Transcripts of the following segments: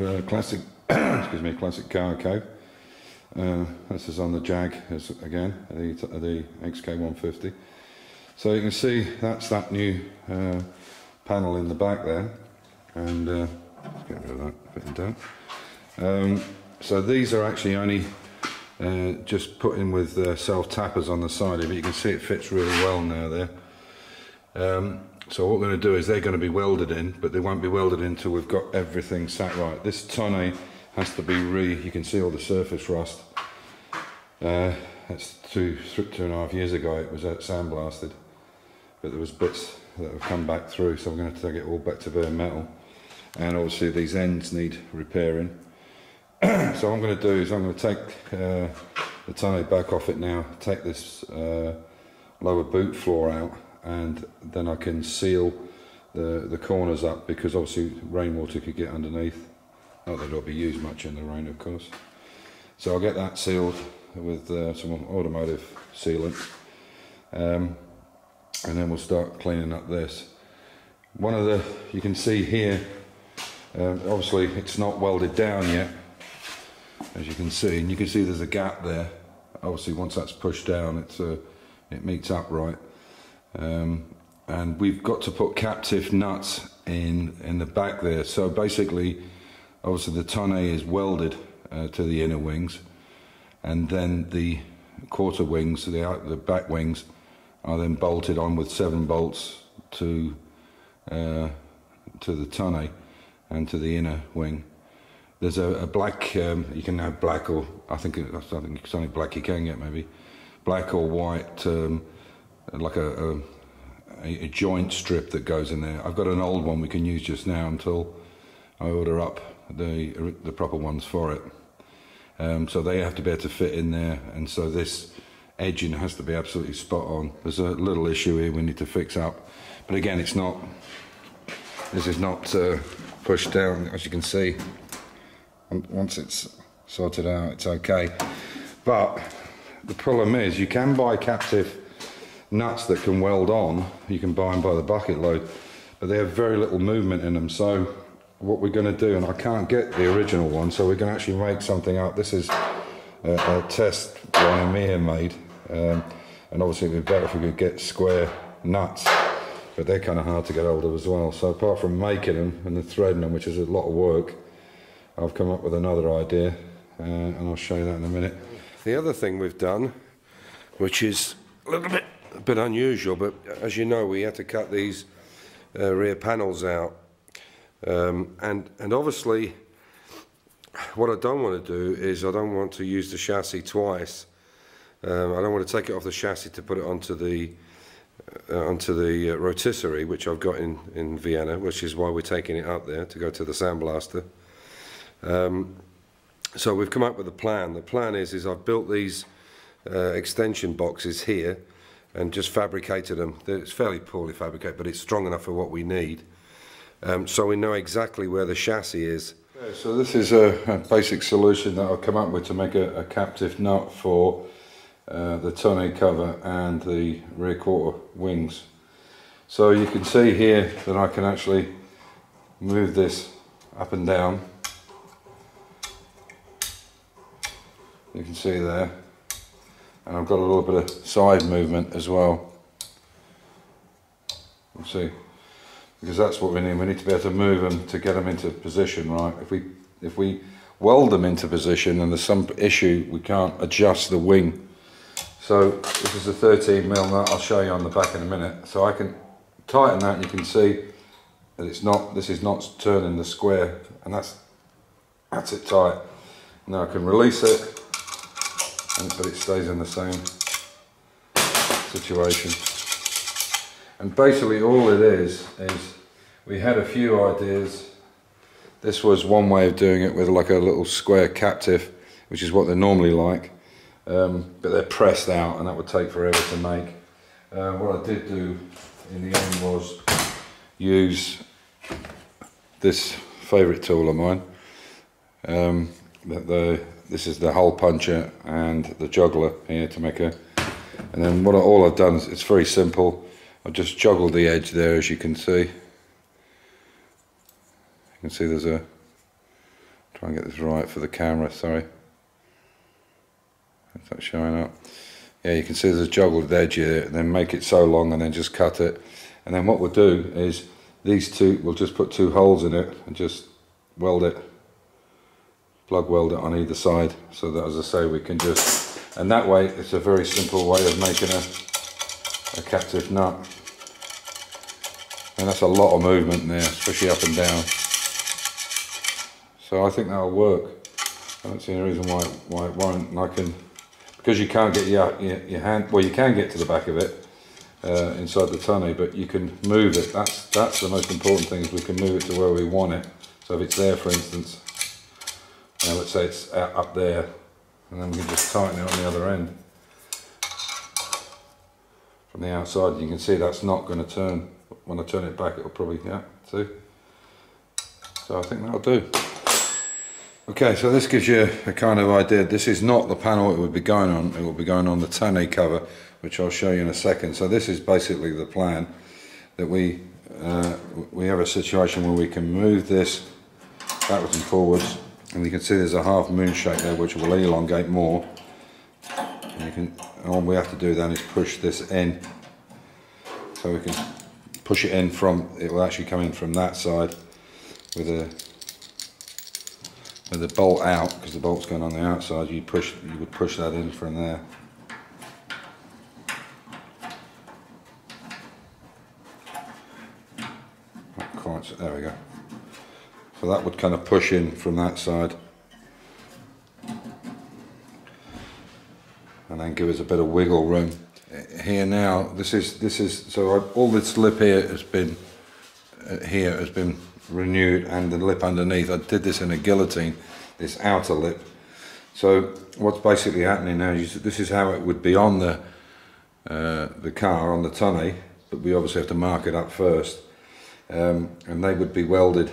uh, Classic, excuse me, Classic Car Cave. Uh, this is on the Jag as, again, the, the XK150. So you can see that's that new uh, panel in the back there, and uh, get rid of that, put down. Um, so these are actually only uh, just put in with uh, self tappers on the side of it. You can see it fits really well now there. Um, so what we're going to do is they're going to be welded in, but they won't be welded in until we've got everything sat right. This tonneau has to be re, you can see all the surface rust. Uh, that's two, two and a half years ago it was sandblasted, but there was bits that have come back through, so I'm going to take it all back to bare metal. And obviously these ends need repairing. so what I'm going to do is I'm going to take uh, the tonneau back off it now, take this uh, lower boot floor out and then I can seal the, the corners up because obviously rainwater could get underneath. Not that it'll be used much in the rain of course. So I'll get that sealed with uh, some automotive sealant um, and then we'll start cleaning up this. One of the, you can see here, uh, obviously it's not welded down yet as you can see and you can see there's a gap there. Obviously once that's pushed down it's, uh, it meets up right. Um, and we've got to put captive nuts in in the back there. So basically, obviously the tonneau is welded uh, to the inner wings, and then the quarter wings, the the back wings, are then bolted on with seven bolts to uh, to the tonneau and to the inner wing. There's a, a black. Um, you can have black or I think I think it's only black you can get maybe, black or white. Um, like a, a, a, joint strip that goes in there. I've got an old one we can use just now until I order up the, the proper ones for it. Um, so they have to be able to fit in there and so this edging has to be absolutely spot on. There's a little issue here we need to fix up. But again, it's not, this is not uh, pushed down as you can see. Once it's sorted out, it's okay. But the problem is you can buy captive nuts that can weld on, you can buy them by the bucket load, but they have very little movement in them. So what we're going to do, and I can't get the original one, so we're going to actually make something up. This is a, a test one Amir made, um, and obviously it'd be better if we could get square nuts, but they're kind of hard to get hold of as well. So apart from making them and the threading them, which is a lot of work, I've come up with another idea, uh, and I'll show you that in a minute. The other thing we've done, which is a little bit a bit unusual, but as you know, we had to cut these uh, rear panels out. Um, and, and obviously, what I don't want to do is I don't want to use the chassis twice. Um, I don't want to take it off the chassis to put it onto the uh, onto the uh, rotisserie, which I've got in, in Vienna, which is why we're taking it up there to go to the sandblaster. Um, so we've come up with a plan. The plan is, is I've built these uh, extension boxes here, and just fabricated them. It's fairly poorly fabricated, but it's strong enough for what we need. Um, so we know exactly where the chassis is. Yeah, so this is a, a, basic solution that I've come up with to make a, a captive nut for uh, the tonneau cover and the rear quarter wings. So you can see here that I can actually move this up and down. You can see there and I've got a little bit of side movement as well. See, because that's what we need. We need to be able to move them to get them into position, right? If we if we weld them into position and there's some issue, we can't adjust the wing. So this is a 13 mil nut. I'll show you on the back in a minute. So I can tighten that, and you can see that it's not. This is not turning the square, and that's that's it tight. Now I can release it but it stays in the same situation. And basically all it is, is we had a few ideas. This was one way of doing it with like a little square captive, which is what they're normally like. Um, but they're pressed out and that would take forever to make. Uh, what I did do in the end was use this favourite tool of mine. Um, the, the this is the hole puncher and the joggler here to make a and then what all I've done is it's very simple I've just joggled the edge there as you can see you can see there's a Try and get this right for the camera, sorry. Is that showing up? Yeah, you can see there's a joggled edge here, and then make it so long and then just cut it. And then what we'll do is these two, we'll just put two holes in it and just weld it, plug weld it on either side so that as I say we can just, and that way it's a very simple way of making a, a captive nut. And that's a lot of movement there, especially up and down. So I think that'll work. I don't see any reason why, why it won't. And I can, because you can't get your, your, your hand, well you can get to the back of it, uh, inside the tonneau, but you can move it. That's that's the most important thing is we can move it to where we want it. So if it's there, for instance, let's say it's up there, and then we can just tighten it on the other end. From the outside, you can see that's not going to turn. When I turn it back, it'll probably, yeah, see? So I think that'll do. Okay, so this gives you a kind of idea. This is not the panel it would be going on. It will be going on the tonneau cover which I'll show you in a second. So this is basically the plan that we uh, we have a situation where we can move this backwards and forwards and you can see there's a half moon shape there which will elongate more. And you can all we have to do then is push this in so we can push it in from it will actually come in from that side with a with the bolt out because the bolt's going on the outside. You push you would push that in from there. There we go. So that would kind of push in from that side. And then give us a bit of wiggle room. Here now, this is, this is, so I, all this lip here has been, uh, here has been renewed and the lip underneath. I did this in a guillotine, this outer lip. So what's basically happening now is this is how it would be on the, uh, the car, on the tonneau, but we obviously have to mark it up first um, and they would be welded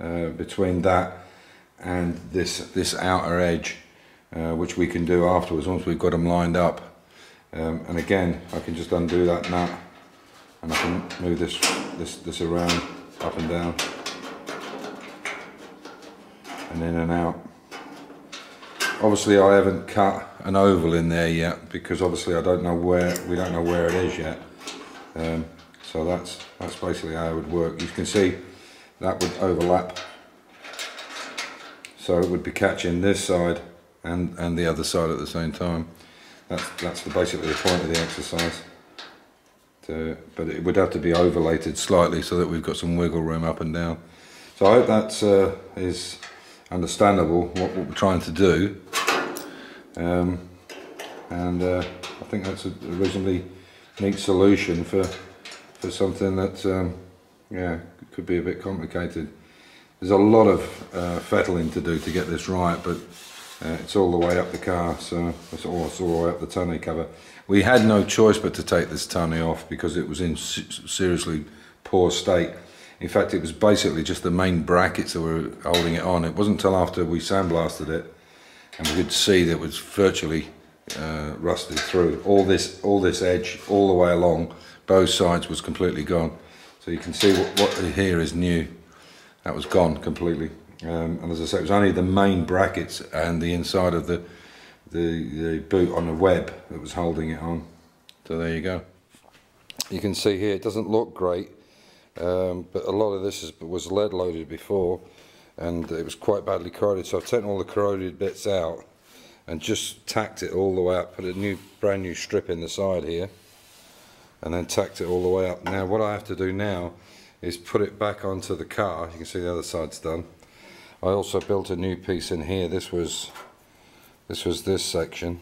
uh, between that and this this outer edge uh, which we can do afterwards once we've got them lined up. Um, and again I can just undo that nut and I can move this this this around up and down and in and out. Obviously I haven't cut an oval in there yet because obviously I don't know where we don't know where it is yet. Um, so that's, that's basically how it would work. You can see that would overlap. So it would be catching this side and, and the other side at the same time. That's, that's the, basically the point of the exercise. To, but it would have to be overlated slightly so that we've got some wiggle room up and down. So I hope that uh, is understandable what, what, we're trying to do. Um, and uh, I think that's a reasonably neat solution for for something that um, yeah could be a bit complicated. There's a lot of uh, fettling to do to get this right, but uh, it's all the way up the car, so it's all, it's all the way up the tonneau cover. We had no choice but to take this tonneau off because it was in seriously poor state. In fact, it was basically just the main brackets that were holding it on. It wasn't until after we sandblasted it and we could see that it was virtually uh, rusted through. All this, all this edge, all the way along, both sides was completely gone. So you can see what, what here is new. That was gone completely. Um, and as I said, it was only the main brackets and the inside of the, the, the boot on the web that was holding it on. So there you go. You can see here, it doesn't look great, um, but a lot of this is, was lead loaded before and it was quite badly corroded. So I've taken all the corroded bits out and just tacked it all the way up, put a new, brand new strip in the side here and then tacked it all the way up. Now what I have to do now is put it back onto the car. You can see the other side's done. I also built a new piece in here. This was this was this section.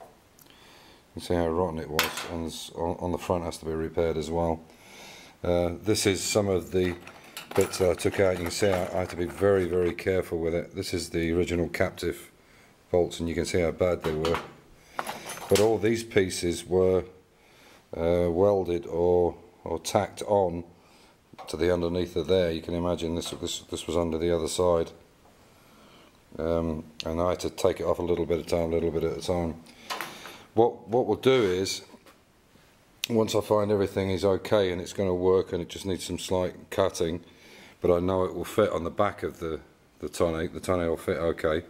You can see how rotten it was, and on the front has to be repaired as well. Uh, this is some of the bits that I took out. You can see I, I to be very, very careful with it. This is the original captive bolts, and you can see how bad they were. But all these pieces were uh, welded or or tacked on to the underneath of there you can imagine this this this was under the other side um, and I had to take it off a little bit at a time a little bit at a time what what we'll do is once I find everything is okay and it's going to work and it just needs some slight cutting but I know it will fit on the back of the the tonneau. The tonneau will fit okay.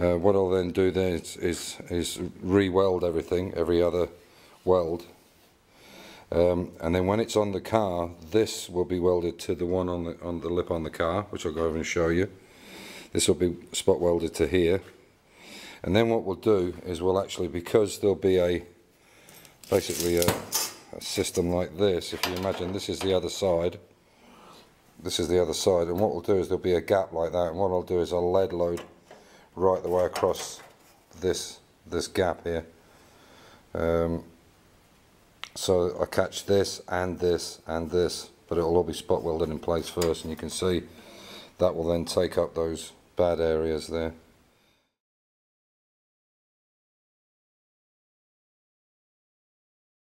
Uh, what I'll then do then is, is, is re-weld everything, every other weld. Um, and then when it's on the car, this will be welded to the one on the, on the lip on the car, which I'll go over and show you. This will be spot welded to here. And then what we'll do is we'll actually, because there'll be a, basically a, a system like this, if you imagine this is the other side, this is the other side, and what we'll do is there'll be a gap like that, and what I'll do is I'll lead load right the way across this this gap here. Um, so I catch this and this and this, but it'll all be spot welded in place first, and you can see that will then take up those bad areas there.